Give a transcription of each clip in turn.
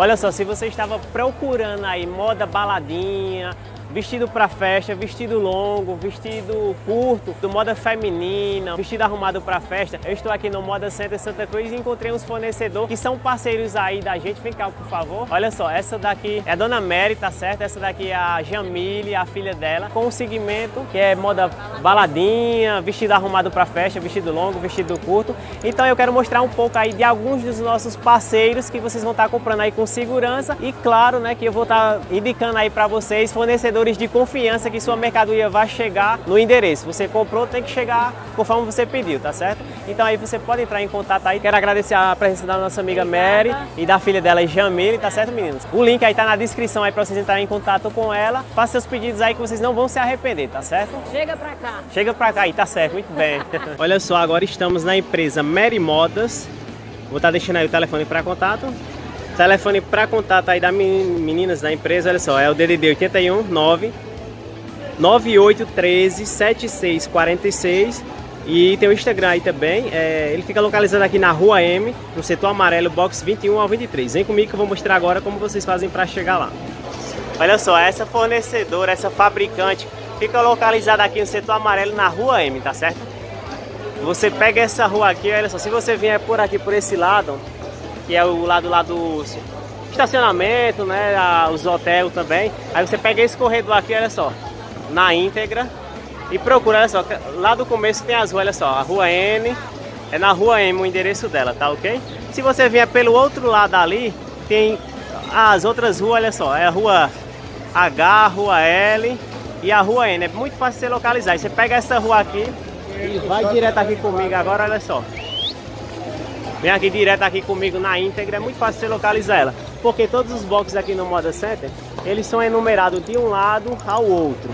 Olha só, se você estava procurando aí moda baladinha, vestido para festa, vestido longo, vestido curto, do moda feminina, vestido arrumado para festa. Eu estou aqui no Moda Center Santa Cruz e encontrei uns fornecedores que são parceiros aí da gente. Vem cá, por favor. Olha só, essa daqui é a Dona Mary, tá certo? Essa daqui é a Jamile, a filha dela, com o segmento que é moda baladinha, vestido arrumado para festa, vestido longo, vestido curto. Então eu quero mostrar um pouco aí de alguns dos nossos parceiros que vocês vão estar comprando aí com segurança e claro, né, que eu vou estar indicando aí para vocês fornecedores de confiança que sua mercadoria vai chegar no endereço. Você comprou, tem que chegar conforme você pediu, tá certo? Então aí você pode entrar em contato aí. Quero agradecer a presença da nossa amiga Mary e da filha dela, Jamile, tá certo, meninos? O link aí tá na descrição aí para vocês entrarem em contato com ela. Faça seus pedidos aí que vocês não vão se arrepender, tá certo? Chega pra cá. Chega pra cá aí, tá certo, muito bem. Olha só, agora estamos na empresa Mary Modas. Vou estar tá deixando aí o telefone para contato. Telefone para contato aí das meninas da empresa, olha só, é o DDD 81 9 9813 7646 e tem o Instagram aí também, é, ele fica localizado aqui na Rua M, no setor amarelo, box 21 ao 23. Vem comigo que eu vou mostrar agora como vocês fazem para chegar lá. Olha só, essa fornecedora, essa fabricante, fica localizada aqui no setor amarelo na Rua M, tá certo? Você pega essa rua aqui, olha só, se você vier por aqui, por esse lado, que é o lado lá do estacionamento, né? Os hotéis também. Aí você pega esse corredor aqui, olha só, na íntegra e procura, olha só, lá do começo tem as ruas, olha só, a rua N, é na rua M o endereço dela, tá ok? Se você vier pelo outro lado ali, tem as outras ruas, olha só, é a rua H, rua L e a rua N, é muito fácil você localizar. Você pega essa rua aqui e vai direto aqui comigo agora, olha só. Vem aqui direto aqui comigo na íntegra, é muito fácil você localizar ela. Porque todos os boxes aqui no Moda Center, eles são enumerados de um lado ao outro.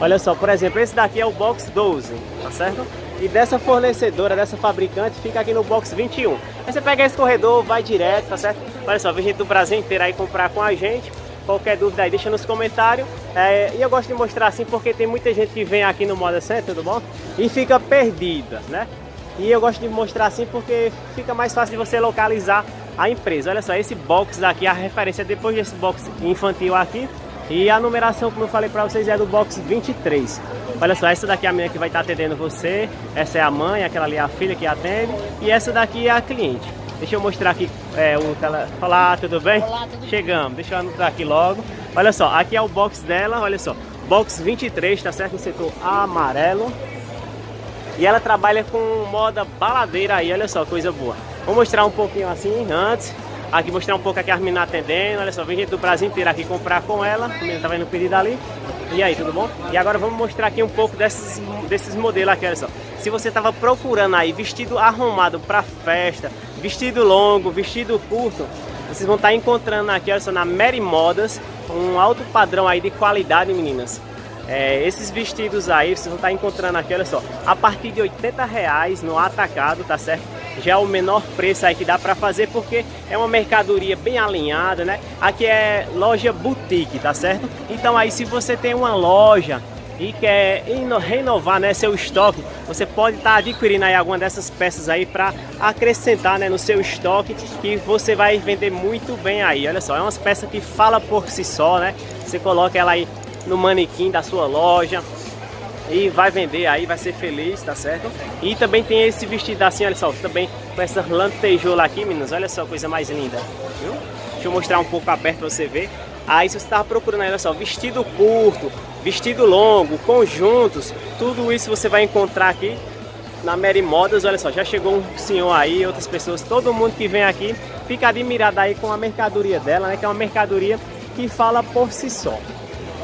Olha só, por exemplo, esse daqui é o box 12, tá certo? E dessa fornecedora, dessa fabricante, fica aqui no box 21. Aí você pega esse corredor, vai direto, tá certo? Olha só, vem gente do Brasil inteiro aí comprar com a gente. Qualquer dúvida aí, deixa nos comentários. É, e eu gosto de mostrar assim porque tem muita gente que vem aqui no Moda Center, tudo bom? E fica perdida, né? E eu gosto de mostrar assim porque fica mais fácil de você localizar a empresa. Olha só, esse box aqui, a referência depois desse box infantil aqui. E a numeração, como eu falei para vocês, é do box 23. Olha só, essa daqui é a menina que vai estar atendendo você. Essa é a mãe, aquela ali é a filha que atende. E essa daqui é a cliente. Deixa eu mostrar aqui é, o tela. Olá, tudo bem? Olá, tudo Chegamos, deixa eu anotar aqui logo. Olha só, aqui é o box dela, olha só. Box 23, tá certo? No setor amarelo. E ela trabalha com moda baladeira aí, olha só, coisa boa. Vou mostrar um pouquinho assim antes. Aqui mostrar um pouco aqui as meninas atendendo. Olha só, vem gente do Brasil inteiro aqui comprar com ela. A menina tá vendo o pedido ali. E aí, tudo bom? E agora vamos mostrar aqui um pouco desses, desses modelos aqui, olha só. Se você tava procurando aí vestido arrumado para festa, vestido longo, vestido curto, vocês vão estar tá encontrando aqui, olha só, na Mary Modas, um alto padrão aí de qualidade, meninas. É, esses vestidos aí, vocês vão estar encontrando aqui, olha só, a partir de 80 reais no atacado, tá certo? Já é o menor preço aí que dá para fazer porque é uma mercadoria bem alinhada, né? Aqui é loja boutique, tá certo? Então aí se você tem uma loja e quer renovar né, seu estoque, você pode estar tá adquirindo aí alguma dessas peças aí para acrescentar né, no seu estoque que você vai vender muito bem aí. Olha só, é umas peças que fala por si só, né? Você coloca ela aí no manequim da sua loja e vai vender aí, vai ser feliz, tá certo? E também tem esse vestido assim, olha só, também com essa lantejoula aqui, meninas, olha só, coisa mais linda, viu? Deixa eu mostrar um pouco aberto pra você ver. Aí se você estava procurando, olha só, vestido curto, vestido longo, conjuntos, tudo isso você vai encontrar aqui na Mary Modas, olha só, já chegou um senhor aí, outras pessoas, todo mundo que vem aqui fica admirado aí com a mercadoria dela, né? Que é uma mercadoria que fala por si só.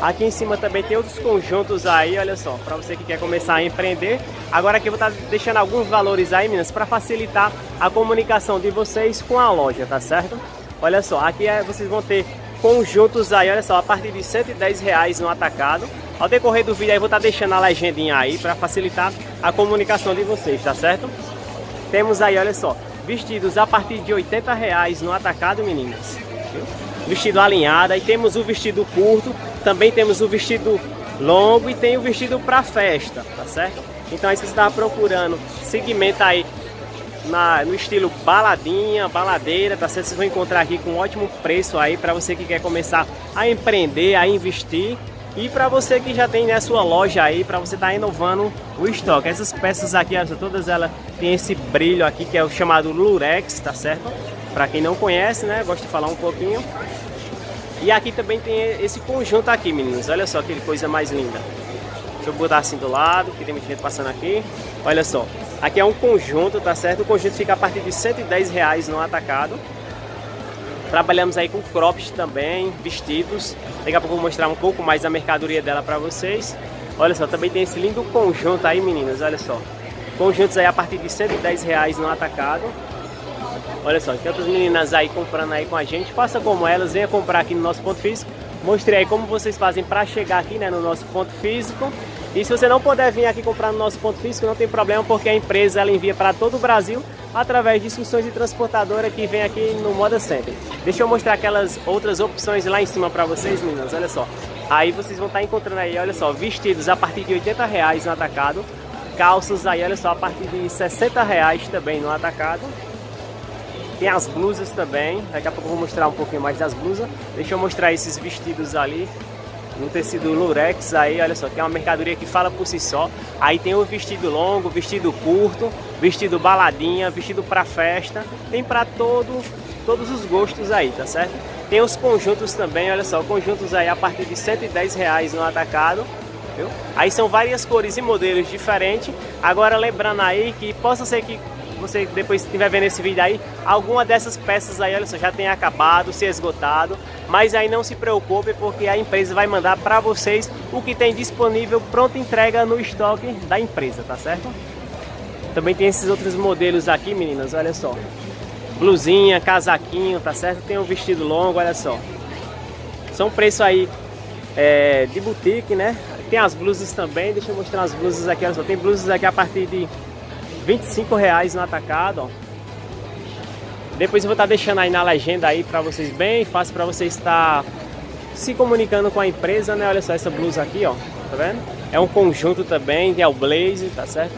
Aqui em cima também tem outros conjuntos aí, olha só, para você que quer começar a empreender. Agora aqui eu vou estar tá deixando alguns valores aí, meninas, para facilitar a comunicação de vocês com a loja, tá certo? Olha só, aqui é, vocês vão ter conjuntos aí, olha só, a partir de 110 reais no atacado. Ao decorrer do vídeo aí vou estar tá deixando a legendinha aí para facilitar a comunicação de vocês, tá certo? Temos aí, olha só, vestidos a partir de 80 reais no atacado, meninas. Vestido alinhado, aí temos o vestido curto, também temos o vestido longo e tem o vestido para festa, tá certo? Então aí se você estava procurando segmento aí na, no estilo baladinha, baladeira, tá certo? Vocês vão encontrar aqui com um ótimo preço aí para você que quer começar a empreender, a investir. E para você que já tem na né, sua loja aí, para você estar tá inovando o estoque. Essas peças aqui, todas elas têm esse brilho aqui que é o chamado Lurex, tá certo? Para quem não conhece, né, gosto de falar um pouquinho. E aqui também tem esse conjunto aqui, meninos. Olha só que coisa mais linda. Deixa eu botar assim do lado, que tem muita gente passando aqui. Olha só. Aqui é um conjunto, tá certo? O conjunto fica a partir de 110 reais no atacado. Trabalhamos aí com crops também, vestidos. Daqui a pouco vou mostrar um pouco mais da mercadoria dela para vocês. Olha só, também tem esse lindo conjunto aí, meninas. Olha só. Conjuntos aí a partir de 110 reais no atacado. Olha só, tem outras meninas aí comprando aí com a gente. Faça como elas, venha comprar aqui no nosso ponto físico. Mostrei aí como vocês fazem para chegar aqui né, no nosso ponto físico. E se você não puder vir aqui comprar no nosso ponto físico, não tem problema, porque a empresa ela envia para todo o Brasil através de instruções de transportadora que vem aqui no Moda Center. Deixa eu mostrar aquelas outras opções lá em cima para vocês, meninas, olha só. Aí vocês vão estar tá encontrando aí, olha só, vestidos a partir de 80 reais no atacado. Calças aí, olha só, a partir de 60 reais também no atacado. Tem as blusas também, daqui a pouco eu vou mostrar um pouquinho mais das blusas. Deixa eu mostrar esses vestidos ali, no tecido lurex aí, olha só, que é uma mercadoria que fala por si só. Aí tem o vestido longo, vestido curto, vestido baladinha, vestido para festa, tem para todo, todos os gostos aí, tá certo? Tem os conjuntos também, olha só, conjuntos aí a partir de 110 reais no atacado. Viu? Aí são várias cores e modelos diferentes. Agora lembrando aí que possa ser que você depois estiver vendo esse vídeo aí, alguma dessas peças aí, olha só, já tem acabado, se esgotado, mas aí não se preocupe porque a empresa vai mandar para vocês o que tem disponível pronta entrega no estoque da empresa, tá certo? Também tem esses outros modelos aqui, meninas, olha só. Blusinha, casaquinho, tá certo? Tem um vestido longo, olha só. São preço aí é, de boutique, né? Tem as blusas também, deixa eu mostrar as blusas aqui, olha só. Tem blusas aqui a partir de 25 reais no atacado, ó. Depois eu vou estar tá deixando aí na legenda aí para vocês bem fácil para vocês estar se comunicando com a empresa, né? Olha só essa blusa aqui, ó, tá vendo? É um conjunto também, é o blaze, tá certo?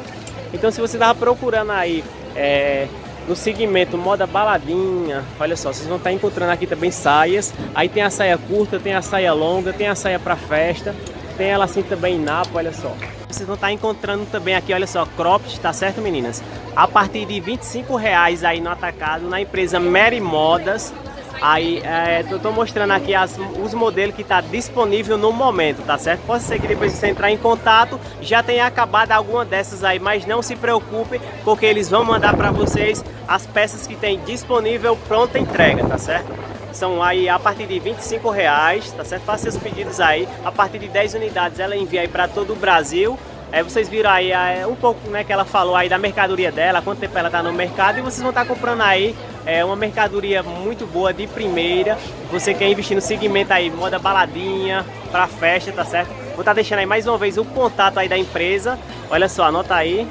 Então se você tava procurando aí é, no segmento moda baladinha, olha só, vocês vão estar tá encontrando aqui também saias. Aí tem a saia curta, tem a saia longa, tem a saia para festa, tem ela assim também em napo, olha só. Vocês vão estar encontrando também aqui, olha só, cropped, tá certo meninas? A partir de 25 reais aí no atacado, na empresa Mary Modas. Aí, é, eu tô mostrando aqui as, os modelos que tá disponível no momento, tá certo? Pode ser que depois você entrar em contato, já tenha acabado alguma dessas aí, mas não se preocupe, porque eles vão mandar para vocês as peças que tem disponível pronta entrega, tá certo? São aí a partir de 25 reais, tá certo? Faça seus pedidos aí. A partir de 10 unidades ela envia aí para todo o Brasil. É, vocês viram aí é, um pouco né, que ela falou aí da mercadoria dela, quanto tempo ela está no mercado e vocês vão estar tá comprando aí é, uma mercadoria muito boa de primeira. Você quer investir no segmento aí, moda baladinha, para festa, tá certo? Vou estar tá deixando aí mais uma vez o contato aí da empresa. Olha só, anota aí,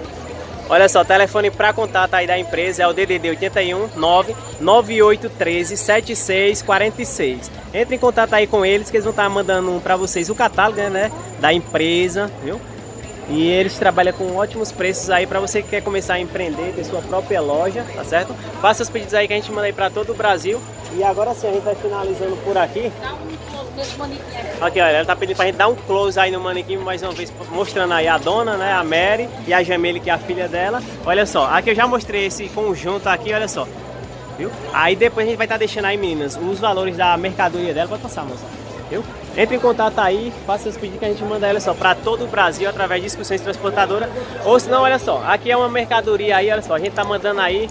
Olha só, telefone para contato aí da empresa é o DDD 81 99813 7646. Entre em contato aí com eles que eles vão estar mandando para vocês o catálogo né, da empresa, viu? E eles trabalham com ótimos preços aí para você que quer começar a empreender, ter sua própria loja, tá certo? Faça os pedidos aí que a gente manda aí para todo o Brasil. E agora sim, a gente vai finalizando por aqui. Dá um close nesse manequim. Aqui, olha, ela tá pedindo pra gente dar um close aí no manequim, mais uma vez, mostrando aí a dona, né, a Mary e a Jamile, que é a filha dela. Olha só, aqui eu já mostrei esse conjunto aqui, olha só. Viu? Aí depois a gente vai estar tá deixando aí, meninas, os valores da mercadoria dela. Pode passar, moça. Viu? Entre em contato aí, faça seus pedidos que a gente manda ela só para todo o Brasil através de discussões transportadoras. Ou se não, olha só, aqui é uma mercadoria aí, olha só, a gente tá mandando aí,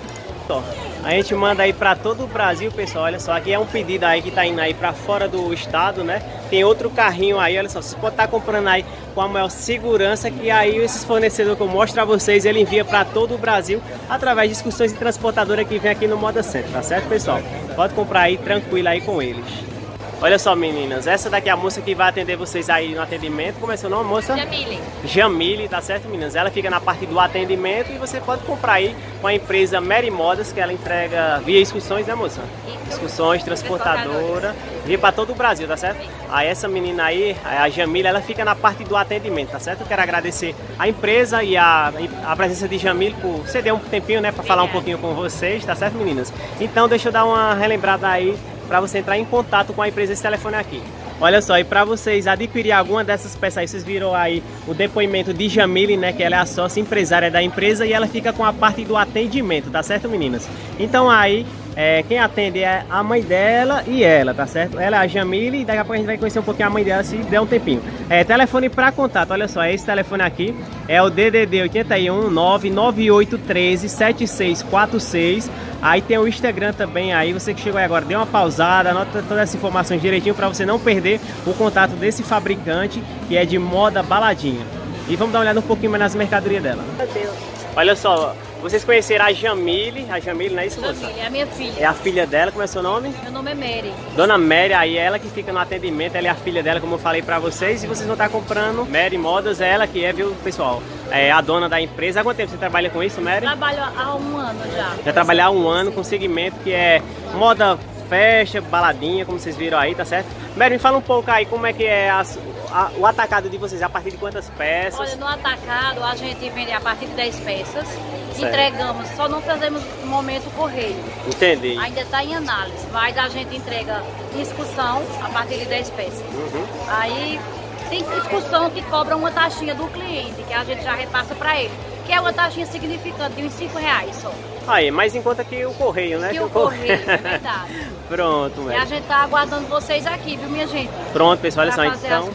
a gente manda aí para todo o Brasil, pessoal, olha só, aqui é um pedido aí que tá indo aí para fora do estado, né? Tem outro carrinho aí, olha só, você pode estar tá comprando aí com a maior segurança que aí esses fornecedores que eu mostro a vocês, ele envia para todo o Brasil através de discussões de transportadora que vem aqui no Moda Center, tá certo, pessoal? Pode comprar aí tranquilo aí com eles. Olha só, meninas, essa daqui é a moça que vai atender vocês aí no atendimento. Como é seu nome, moça? Jamile. Jamile, tá certo, meninas? Ela fica na parte do atendimento e você pode comprar aí com a empresa Mary Modas, que ela entrega via excursões, né, moça? Isso. Excursões, transportadora, via para todo o Brasil, tá certo? Aí essa menina aí, a Jamile, ela fica na parte do atendimento, tá certo? Eu quero agradecer a empresa e a, a presença de Jamile por ceder um tempinho, né, para falar um pouquinho com vocês, tá certo, meninas? Então, deixa eu dar uma relembrada aí para você entrar em contato com a empresa esse telefone aqui. Olha só, e para vocês adquirir alguma dessas peças aí, vocês viram aí o depoimento de Jamile, né, que ela é a sócia empresária da empresa e ela fica com a parte do atendimento, tá certo, meninas? Então aí, é, quem atende é a mãe dela e ela, tá certo? Ela é a Jamile e daqui a pouco a gente vai conhecer um pouquinho a mãe dela se der um tempinho. É, telefone para contato, olha só, esse telefone aqui é o DDD 81 99813 7646 Aí tem o Instagram também aí, você que chegou aí agora, dê uma pausada, anota todas essas informações direitinho para você não perder o contato desse fabricante que é de moda baladinha. E vamos dar uma olhada um pouquinho mais nas mercadorias dela. Meu Deus. Olha só, vocês conheceram a Jamile, a Jamile não é isso, moça? Jamile, é a minha filha. É a filha dela, como é seu nome? Meu nome é Mary. Dona Mary, aí ela que fica no atendimento, ela é a filha dela, como eu falei pra vocês, e vocês vão estar comprando Mary Modas, é ela que é, viu, pessoal? É a dona da empresa. Há quanto tempo você trabalha com isso, Mary? Trabalho há um ano já. Já trabalhar há um ano com segmento que é moda festa, baladinha, como vocês viram aí, tá certo? Mary, me fala um pouco aí como é que é as, a, o atacado de vocês, a partir de quantas peças? Olha, no atacado a gente vende a partir de 10 peças, Certo. entregamos, só não fazemos no momento correio. Entendi. Ainda está em análise, mas a gente entrega discussão a partir de 10 peças. Uhum. Aí tem discussão que cobra uma taxinha do cliente, que a gente já repassa para ele, que é uma taxinha significante de uns 5 reais só. Aí, mais em conta que o correio, né? Que o correio, é verdade. Pronto, E Mary. a gente tá aguardando vocês aqui, viu, minha gente? Pronto, pessoal, olha só, então. as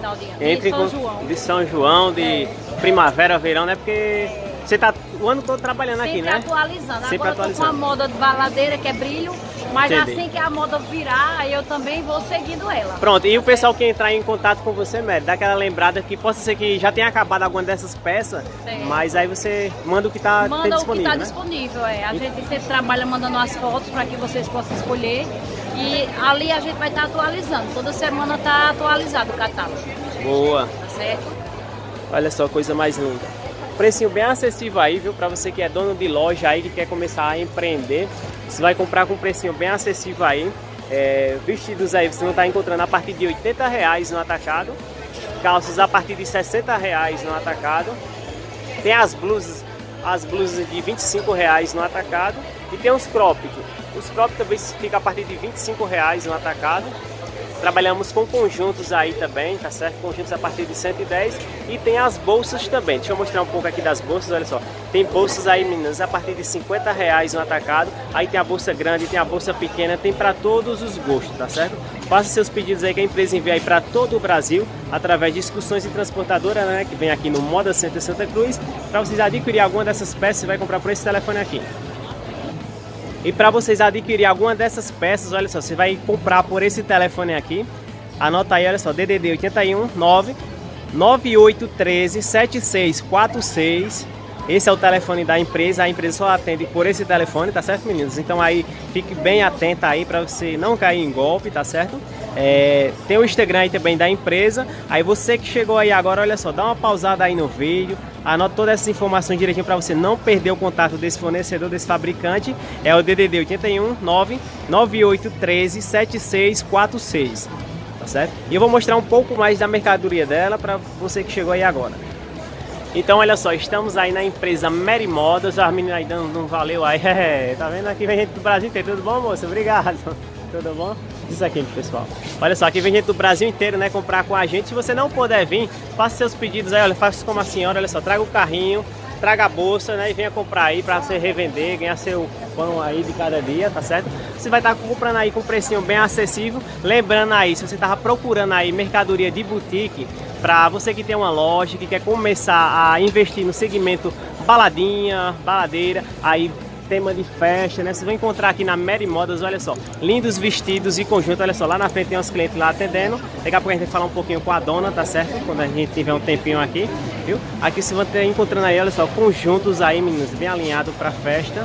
final de ano. Entre de São João. de São João, de primavera, verão, né? Porque você tá o ano todo trabalhando aqui, Sempre né? atualizando. Sempre Agora eu tô com atualizando. a moda de baladeira, que é brilho, mas Entendi. assim que a moda virar, eu também vou seguindo ela. Pronto, e o pessoal que entrar em contato com você, Mary, dá aquela lembrada que possa ser que já tenha acabado alguma dessas peças, mas aí você manda o que tá tem Manda o que disponível, está né? disponível, é. A gente sempre trabalha mandando as fotos para que vocês possam escolher. E ali a gente vai estar atualizando. Toda semana está atualizado o catálogo, Boa. tá certo? Olha só, coisa mais linda. Precinho bem acessível aí, viu? Pra você que é dono de loja aí, que quer começar a empreender. Você vai comprar com um precinho bem acessível aí. É, vestidos aí você não tá encontrando a partir de 80 reais no atacado. Calças a partir de 60 reais no atacado. Tem as blusas, as blusas de 25 reais no atacado. E tem os crop. Os crop também fica a partir de 25 reais no atacado. Trabalhamos com conjuntos aí também, tá certo? Conjuntos a partir de 110 e tem as bolsas também. Deixa eu mostrar um pouco aqui das bolsas, olha só. Tem bolsas aí, meninas, a partir de 50 reais no atacado. Aí tem a bolsa grande, tem a bolsa pequena, tem para todos os gostos, tá certo? Faça seus pedidos aí que a empresa envia aí para todo o Brasil através de excursões e transportadora, né? Que vem aqui no Moda Center Santa Cruz. Para vocês adquirir alguma dessas peças, você vai comprar por esse telefone aqui. E para vocês adquirir alguma dessas peças, olha só, você vai comprar por esse telefone aqui. Anota aí, olha só, DDD 81 9 9813 7646. Esse é o telefone da empresa, a empresa só atende por esse telefone, tá certo, meninos? Então aí fique bem atenta aí para você não cair em golpe, tá certo? É, tem o Instagram aí também da empresa. Aí você que chegou aí agora, olha só, dá uma pausada aí no vídeo, anota todas essas informações direitinho para você não perder o contato desse fornecedor, desse fabricante. É o DDD 81 9 9813 7646. Tá certo? E eu vou mostrar um pouco mais da mercadoria dela para você que chegou aí agora. Então, olha só, estamos aí na empresa Mary Modas. As meninas aí dando um valeu aí. É, tá vendo? Aqui vem gente do Brasil inteiro. Tudo bom, moça? Obrigado. Tudo bom? Isso aqui, pessoal. Olha só, aqui vem gente do Brasil inteiro, né? Comprar com a gente. Se você não puder vir, faça seus pedidos aí. Olha, faça como a senhora. Olha só, traga o carrinho, traga a bolsa, né? E venha comprar aí pra você revender, ganhar seu pão aí de cada dia, tá certo? Você vai estar comprando aí com um precinho bem acessível. Lembrando aí, se você tava procurando aí mercadoria de boutique, para você que tem uma loja, que quer começar a investir no segmento baladinha, baladeira, aí tema de festa, né? Vocês vão encontrar aqui na Mary Modas, olha só, lindos vestidos e conjunto, olha só, lá na frente tem uns clientes lá atendendo. Daqui a pouco a gente vai falar um pouquinho com a dona, tá certo? Quando a gente tiver um tempinho aqui, viu? Aqui vocês vão ter encontrando aí, olha só, conjuntos aí, meninos, bem alinhado para festa.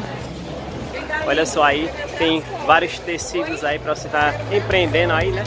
Olha só aí, tem vários tecidos aí para você estar tá empreendendo aí, né?